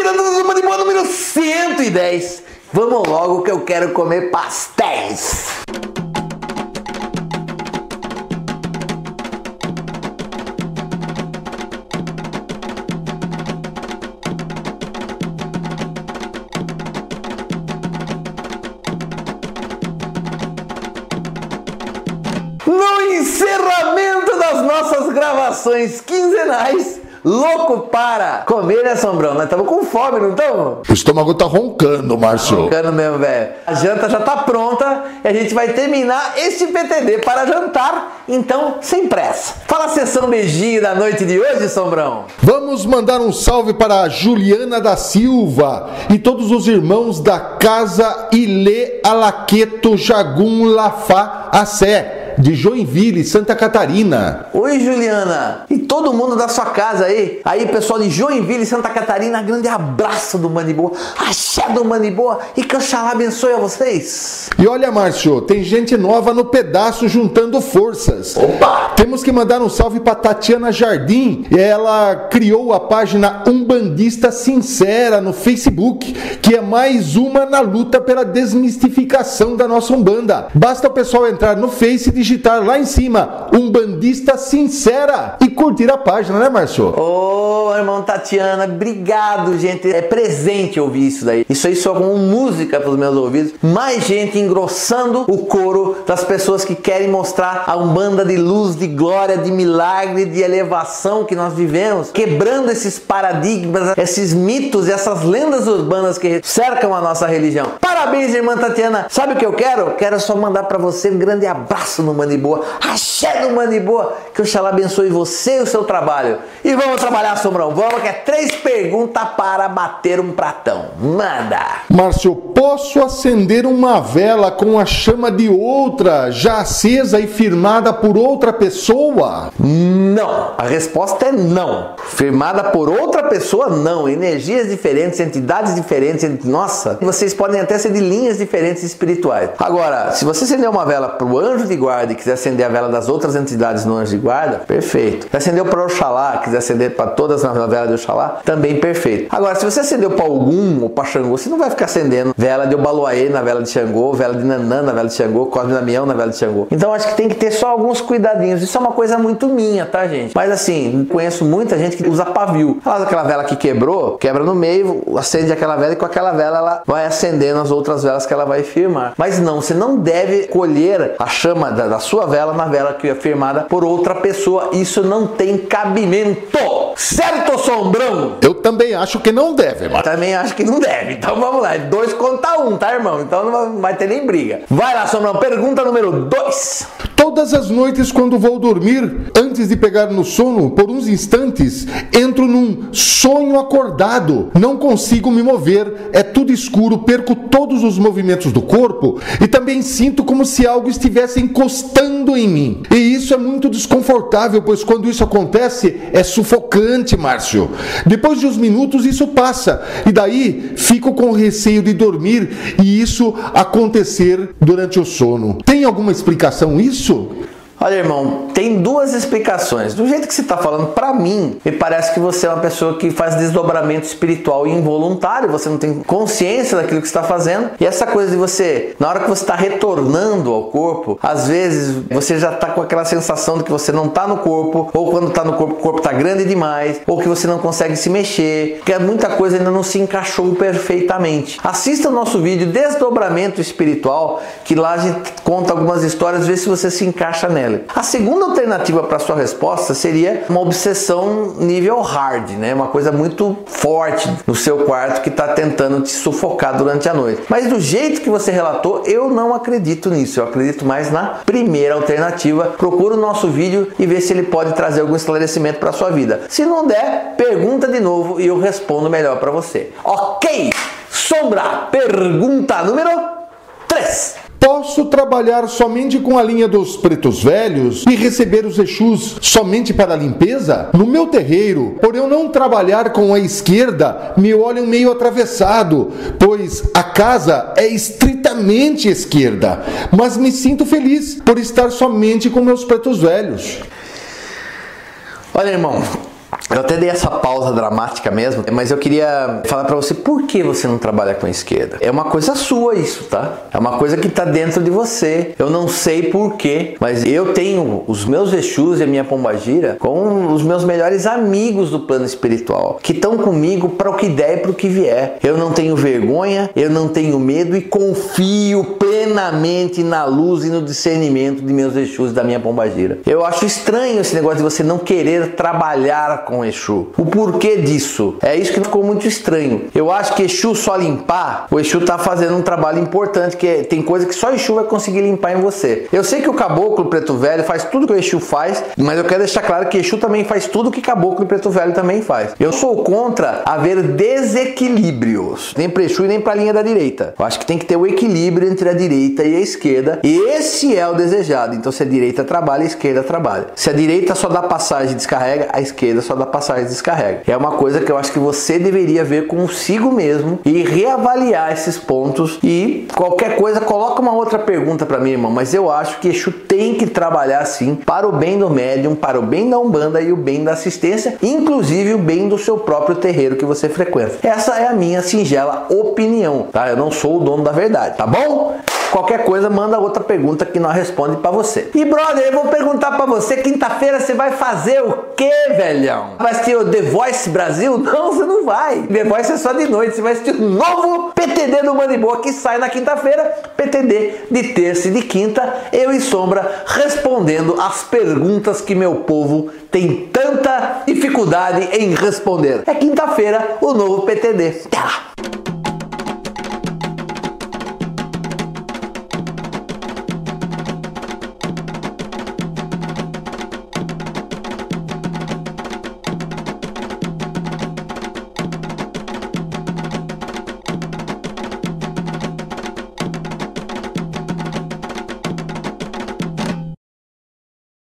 tirando uma de boa número 110. Vamos logo que eu quero comer pastéis. No encerramento das nossas gravações quinzenais, louco para comer, né, Sombrão? Nós estamos com fome, não estamos? O estômago tá roncando, Márcio. Roncando mesmo, velho. A janta já tá pronta e a gente vai terminar este PTD para jantar, então, sem pressa. Fala a sessão beijinho da noite de hoje, Sombrão. Vamos mandar um salve para a Juliana da Silva e todos os irmãos da Casa Ilê Alaqueto Jagum Lafá Assé de Joinville, Santa Catarina. Oi, Juliana. E todo mundo da sua casa aí. Aí, pessoal de Joinville, Santa Catarina, grande abraço do Maniboa. Axé do Maniboa. E que Oxalá abençoe a vocês. E olha, Márcio, tem gente nova no pedaço juntando forças. Opa! Temos que mandar um salve para Tatiana Jardim. Ela criou a página Umbandista Sincera no Facebook, que é mais uma na luta pela desmistificação da nossa Umbanda. Basta o pessoal entrar no Face e digitar lá em cima Umbandista Sincera e curtir a página, né, Márcio? Ô, irmão Tatiana, obrigado, gente. É presente ouvir isso daí. Isso aí soa como música para os meus ouvidos. Mais gente engrossando o coro das pessoas que querem mostrar a Umbanda de luz, de glória, de milagre, de elevação que nós vivemos, quebrando esses paradigmas, esses mitos e essas lendas urbanas que cercam a nossa religião. Parabéns, irmã Tatiana. Sabe o que eu quero? Quero só mandar para você um grande abraço no Maniboa. Axé no Maniboa. Que o Xalá abençoe você e o seu trabalho. E vamos trabalhar, Sombrão. Vamos, que é três perguntas para bater um pratão. Manda! Márcio, posso acender uma vela com a chama de outra, já acesa e firmada por outra pessoa? Não. A resposta é não. Firmada por outra pessoa, não. Energias diferentes, entidades diferentes. Nossa, vocês podem até ser de linhas diferentes espirituais. Agora, se você acender uma vela para o anjo de guarda e quiser acender a vela das outras entidades no anjo de guarda, perfeito. Se acendeu para Oxalá, quiser acender para todas as velas de Oxalá, também perfeito. Agora, se você acendeu para Ogum ou para Xangô, você não vai ficar acendendo vela de Obaloaê na vela de Xangô, vela de Nanã na vela de Xangô, Cosme Damião na vela de Xangô. Então, acho que tem que ter só alguns cuidadinhos. Isso é uma coisa muito minha, tá, gente? Mas assim, conheço muita gente que usa pavio. Faz aquela vela que quebrou, quebra no meio, acende aquela vela e com aquela vela ela vai acendendo as outras velas que ela vai firmar. Mas não, você não deve colher a chama da, da sua vela na vela que é firmada por outra pessoa. Isso não tem cabimento. Certo, Sombrão? Eu também acho que não deve, Márcio. Também acho que não deve. Então vamos lá. Dois contra um, tá, irmão? Então não vai ter nem briga. Vai lá, Sombrão. Pergunta número dois. Todas as noites, quando vou dormir, antes de pegar no sono, por uns instantes, entro num sonho acordado. Não consigo me mover, é tudo escuro, perco todos os movimentos do corpo e também sinto como se algo estivesse encostando em mim. E isso é muito desconfortável, pois quando isso acontece é sufocante, Márcio. Depois de uns minutos isso passa e daí fico com receio de dormir e isso acontecer durante o sono. Tem alguma explicação isso? Olha, irmão, tem duas explicações. Do jeito que você está falando, para mim, me parece que você é uma pessoa que faz desdobramento espiritual involuntário, você não tem consciência daquilo que está fazendo. E essa coisa de você, na hora que você está retornando ao corpo, às vezes você já está com aquela sensação de que você não está no corpo, ou quando está no corpo, o corpo está grande demais, ou que você não consegue se mexer, que muita coisa ainda não se encaixou perfeitamente. Assista o nosso vídeo Desdobramento Espiritual, que lá a gente conta algumas histórias, vê se você se encaixa nela. A segunda alternativa para sua resposta seria uma obsessão nível hard, né? Uma coisa muito forte no seu quarto que está tentando te sufocar durante a noite. Mas do jeito que você relatou, eu não acredito nisso. Eu acredito mais na primeira alternativa. Procura o nosso vídeo e vê se ele pode trazer algum esclarecimento para sua vida. Se não der, pergunta de novo e eu respondo melhor para você. Ok? Sombra, pergunta número 3. Posso trabalhar somente com a linha dos pretos velhos e receber os Exus somente para a limpeza? No meu terreiro, por eu não trabalhar com a esquerda, me olham meio atravessado, pois a casa é estritamente esquerda. Mas me sinto feliz por estar somente com meus pretos velhos. Olha, irmão, Eu até dei essa pausa dramática mesmo, mas eu queria falar para você por que você não trabalha com a esquerda. É uma coisa sua isso, tá? É uma coisa que tá dentro de você. Eu não sei por quê, mas eu tenho os meus Exus e a minha pombagira com os meus melhores amigos do plano espiritual, que estão comigo para o que der e para o que vier. Eu não tenho vergonha, eu não tenho medo e confio plenamente na luz e no discernimento de meus Exus e da minha pombagira. Eu acho estranho esse negócio de você não querer trabalhar com Exu. O porquê disso? É isso que ficou muito estranho. Eu acho que Exu só limpar, o Exu tá fazendo um trabalho importante, que é, tem coisa que só Exu vai conseguir limpar em você. Eu sei que o caboclo preto velho faz tudo que o Exu faz, mas eu quero deixar claro que Exu também faz tudo que caboclo preto velho também faz. Eu sou contra haver desequilíbrios, nem para Exu e nem para a linha da direita. Eu acho que tem que ter o equilíbrio entre a direita e a esquerda, e esse é o desejado. Então, se a direita trabalha, a esquerda trabalha. Se a direita só dá passagem e descarrega, a esquerda só dá passagem e descarrega. É uma coisa que eu acho que você deveria ver consigo mesmo e reavaliar esses pontos. E qualquer coisa, coloca uma outra pergunta para mim, irmão. Mas eu acho que Exu tem que trabalhar sim para o bem do médium, para o bem da Umbanda e o bem da assistência, inclusive o bem do seu próprio terreiro que você frequenta. Essa é a minha singela opinião, tá? Eu não sou o dono da verdade, tá bom? Qualquer coisa, manda outra pergunta que nós responde para você. E brother, eu vou perguntar para você, quinta-feira você vai fazer o que, velhão? Vai assistir o The Voice Brasil? Não, você não vai. The Voice é só de noite, você vai assistir o novo PTD do Mano Boa que sai na quinta-feira. PTD de terça e de quinta, eu e Sombra respondendo as perguntas que meu povo tem tanta dificuldade em responder. É quinta-feira o novo PTD. Até lá!